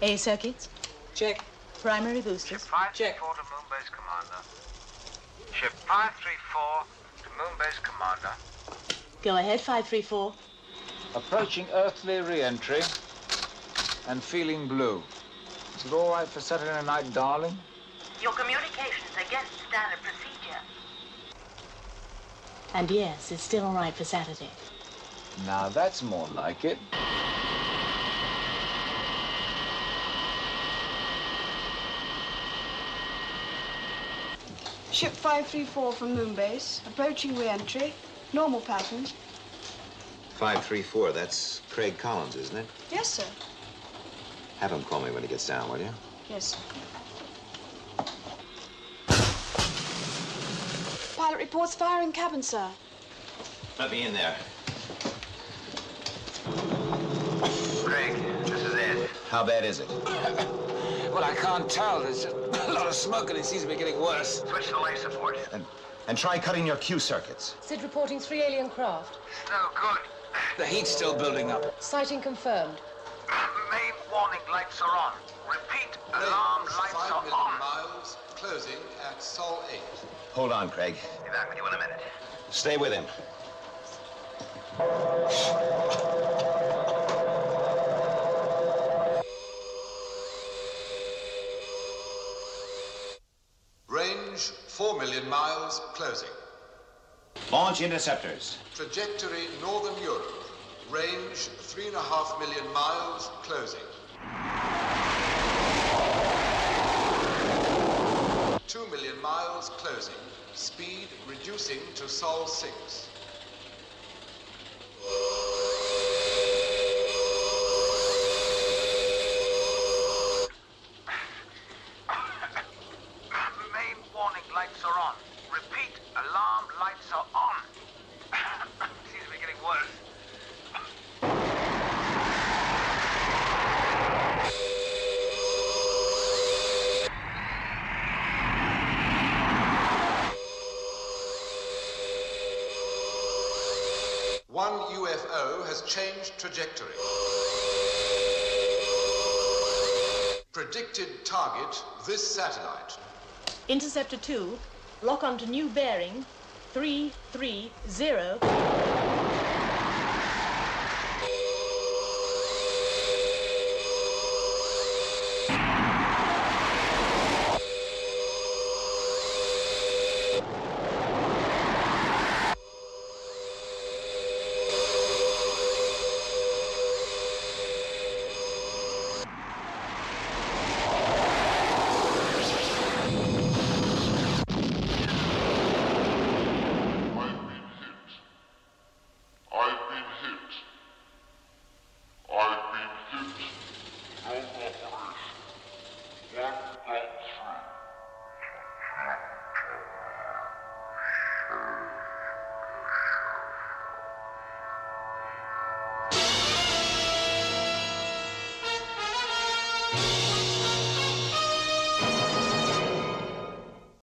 A circuits, Check. primary boosters. 534 to Moon Base Commander. Ship 534 to Moon Base Commander. Go ahead, 534. Approaching earthly re-entry and feeling blue. Is it all right for Saturday night, darling? Your communications against standard procedure. And yes, it's still all right for Saturday. Now that's more like it. Ship 534 from Moonbase, approaching re-entry, normal pattern. 534, that's Craig Collins, isn't it? Yes, sir. Have him call me when he gets down, will you? Yes. sir. Pilot reports fire in cabin, sir. Let me in there. Craig, this is Ed. How bad is it? Well, I can't tell. There's just a lot of smoke and it seems to be getting worse. Switch to life support. And, and try cutting your Q circuits. Sid reporting three alien craft. No good. The heat's still building up. Sighting confirmed. Main warning lights are on. Repeat, alarm lights are on. miles, closing at Sol 8. Hold on, Craig. Be back with you in a minute. Stay with him. 4 million miles, closing. Launch interceptors. Trajectory Northern Europe. Range 3.5 million miles, closing. 2 million miles, closing. Speed reducing to Sol 6. Main warning lights are on. Repeat, alarm lights are on. Seems to be getting worse. One UFO has changed trajectory. Predicted target this satellite. Interceptor 2, lock onto new bearing 330.